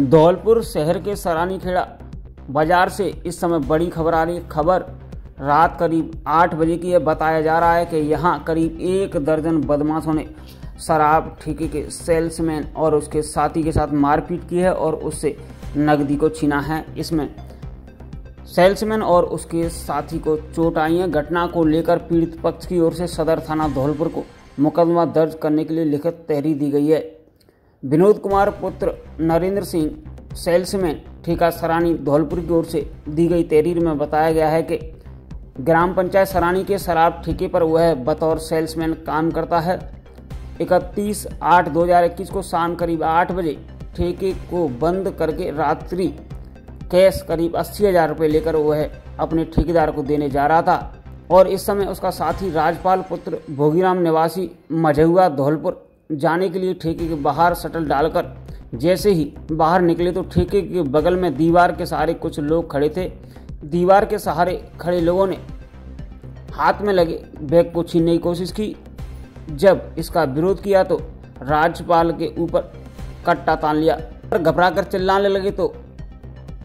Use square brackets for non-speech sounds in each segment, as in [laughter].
धौलपुर शहर के सरानी खेड़ा बाज़ार से इस समय बड़ी खबर आ रही खबर रात करीब आठ बजे की है। बताया जा रहा है कि यहाँ करीब एक दर्जन बदमाशों ने शराब ठेके के सेल्समैन और उसके साथी के साथ मारपीट की है और उससे नकदी को छीना है। इसमें सेल्समैन और उसके साथी को चोट आई है। घटना को लेकर पीड़ित पक्ष की ओर से सदर थाना धौलपुर को मुकदमा दर्ज करने के लिए लिखित तहरीर दी गई है। विनोद कुमार, पुत्र नरेंद्र सिंह सेल्समैन ठेका सरानी धौलपुर की ओर से दी गई तहरीर में बताया गया है कि ग्राम पंचायत सरानी के शराब ठेके पर वह बतौर सेल्समैन काम करता है। इकतीस आठ दो हज़ार इक्कीस को शाम करीब आठ बजे ठेके को बंद करके रात्रि कैश करीब अस्सी हज़ार रुपये लेकर वह अपने ठेकेदार को देने जा रहा था। और इस समय उसका साथी राजपाल, पुत्र भोगीराम निवासी मझुआ धौलपुर जाने के लिए ठेके के बाहर शटल डालकर, जैसे ही बाहर निकले तो ठेके के बगल में दीवार के सहारे कुछ लोग खड़े थे। दीवार के सहारे खड़े लोगों ने हाथ में लगे बैग को छीनने की कोशिश की। जब इसका विरोध किया तो राज्यपाल के ऊपर कट्टा तान लिया और घबरा कर चिल्लाने लगे तो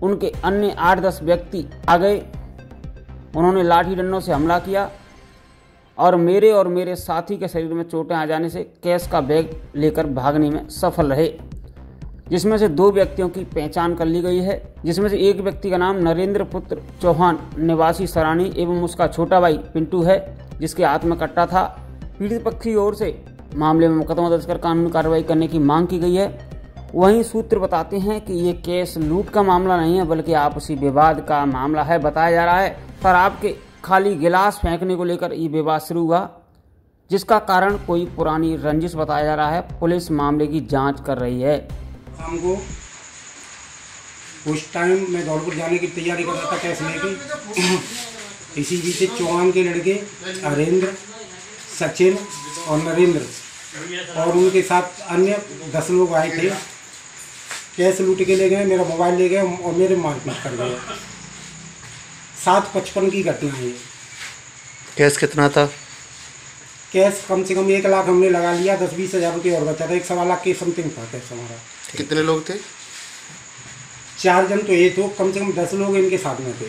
उनके अन्य आठ दस व्यक्ति आ गए। उन्होंने लाठी डंडों से हमला किया। और मेरे और मेरे साथी के शरीर में चोटें आ जाने से कैश का बैग लेकर भागने में सफल रहे, जिसमें से दो व्यक्तियों की पहचान कर ली गई है, जिसमें से एक व्यक्ति का नाम नरेंद्र पुत्र चौहान निवासी सरानी एवं उसका छोटा भाई पिंटू है, जिसके हाथ में कट्टा था। पीड़ित पक्ष की ओर से मामले में मुकदमा दर्ज कर कानूनी कार्रवाई करने की मांग की गई है। वहीं सूत्र बताते हैं कि ये केस लूट का मामला नहीं है, बल्कि आपसी विवाद का मामला है, बताया जा रहा है। शराब के खाली गिलास फेंकने को लेकर ये विवाद शुरू हुआ, जिसका कारण कोई पुरानी रंजिश बताया जा रहा है। पुलिस मामले की जाँच कर रही है। शाम को उस टाइम मैं दौड़पुर जाने की तैयारी कर रहा था कैसे लेके। [clears throat] इसी बीच चौहान के लड़के हरेंद्र सचिन और नरेंद्र और उनके साथ अन्य दस लोग आए थे। कैश लूट के ले गए, मेरा मोबाइल ले गए और मेरे मारपीट कर गए सात पचपन की घटना है। कैश कितना था? कैश कम से कम एक लाख हमने लगा लिया दस बीस हज़ार रुपये और बचा था। एक सवा लाख के समथिंग था कैश हमारा। कितने लोग थे? चार जन तो ये तो कम से कम दस लोग इनके साथ में थे।